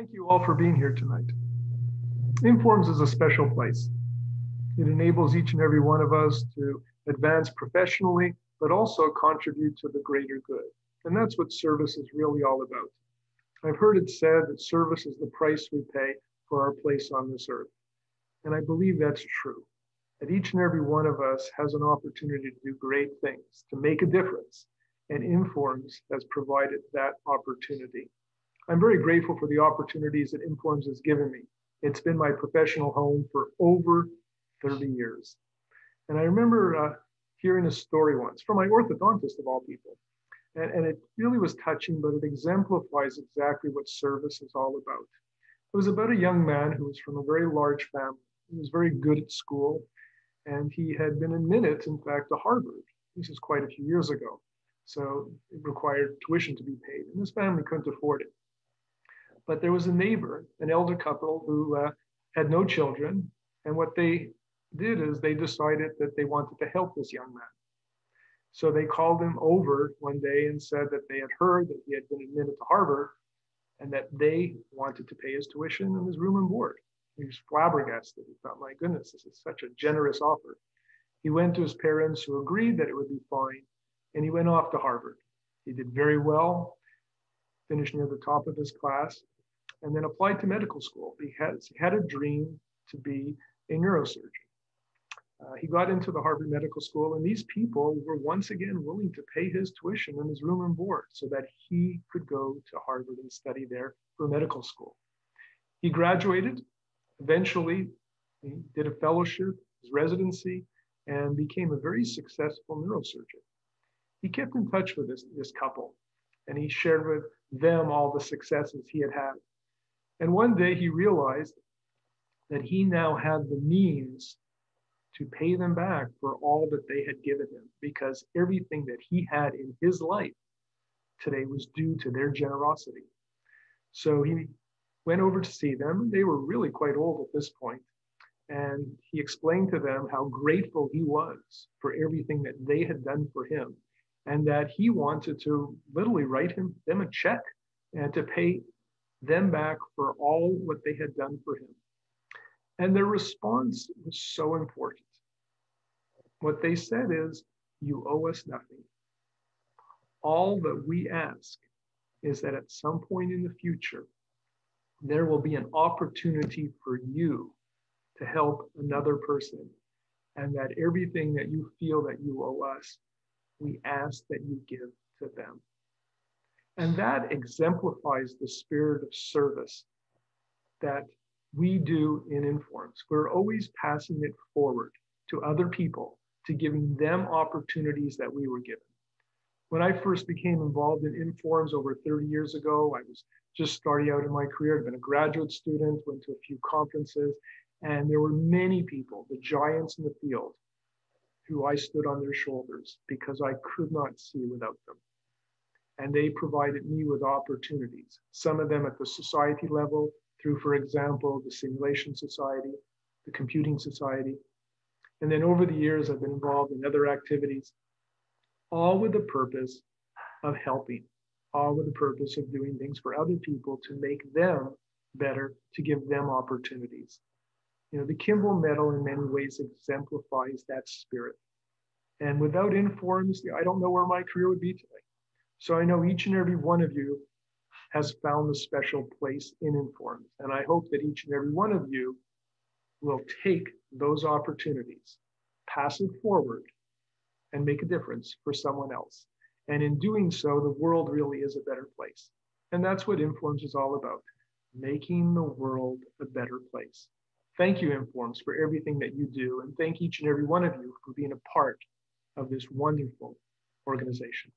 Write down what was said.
Thank you all for being here tonight. Informs is a special place. It enables each and every one of us to advance professionally, but also contribute to the greater good. And that's what service is really all about. I've heard it said that service is the price we pay for our place on this earth. And I believe that's true. That each and every one of us has an opportunity to do great things, to make a difference. And Informs has provided that opportunity. I'm very grateful for the opportunities that Informs has given me. It's been my professional home for over 30 years. And I remember uh, hearing a story once from my orthodontist of all people. And, and, it really was touching, but it exemplifies exactly what service is all about. It was about a young man who was from a very large family. He was very good at school, and he had been admitted, in fact, to Harvard. This is quite a few years ago. So it required tuition to be paid, and his family couldn't afford it. But there was a neighbor, an elder couple who uh, had no children, and what they did is they decided that they wanted to help this young man. So they called him over one day and said that they had heard that he had been admitted to Harvard and that they wanted to pay his tuition and his room and board. He was flabbergasted. He thought, my goodness, this is such a generous offer. He went to his parents who agreed that it would be fine, and he went off to Harvard. He did very well, finished near the top of his class, and then applied to medical school. He had, he had a dream to be a neurosurgeon. Uh, he got into the Harvard Medical School, and these people were once again willing to pay his tuition and his room and board so that he could go to Harvard and study there for medical school. He graduated, eventually, he did a fellowship, his residency, and became a very successful neurosurgeon. He kept in touch with this, this couple, and he shared with them all the successes he had had. And one day he realized that he now had the means to pay them back for all that they had given him because everything that he had in his life today was due to their generosity. So he went over to see them. They were really quite old at this point, And he explained to them how grateful he was for everything that they had done for him and that he wanted to literally write him them a check and to pay them back for all what they had done for him. And their response was so important. What they said is, You owe us nothing. All that we ask is that at some point in the future, there will be an opportunity for you to help another person, and that everything that you feel that you owe us, we ask that you give to them. And that exemplifies the spirit of service that we do in Informs. We're always passing it forward to other people, to giving them opportunities that we were given. When I first became involved in Informs over 30 years ago, I was just starting out in my career. I'd been a graduate student, went to a few conferences, and there were many people, the giants in the field, who I stood on their shoulders because I could not see without them. And they provided me with opportunities, some of them at the society level, through, for example, the Simulation Society, the Computing Society. And then over the years, I've been involved in other activities, all with the purpose of helping, all with the purpose of doing things for other people to make them better, to give them opportunities. You know, the Kimball Medal in many ways exemplifies that spirit. And without informs, I don't know where my career would be today. So I know each and every one of you has found a special place in Informs. And I hope that each and every one of you will take those opportunities, pass it forward, and make a difference for someone else. And in doing so, the world really is a better place. And that's what Informs is all about making the world a better place. Thank you, Informs, for everything that you do. And thank each and every one of you for being a part of this wonderful organization.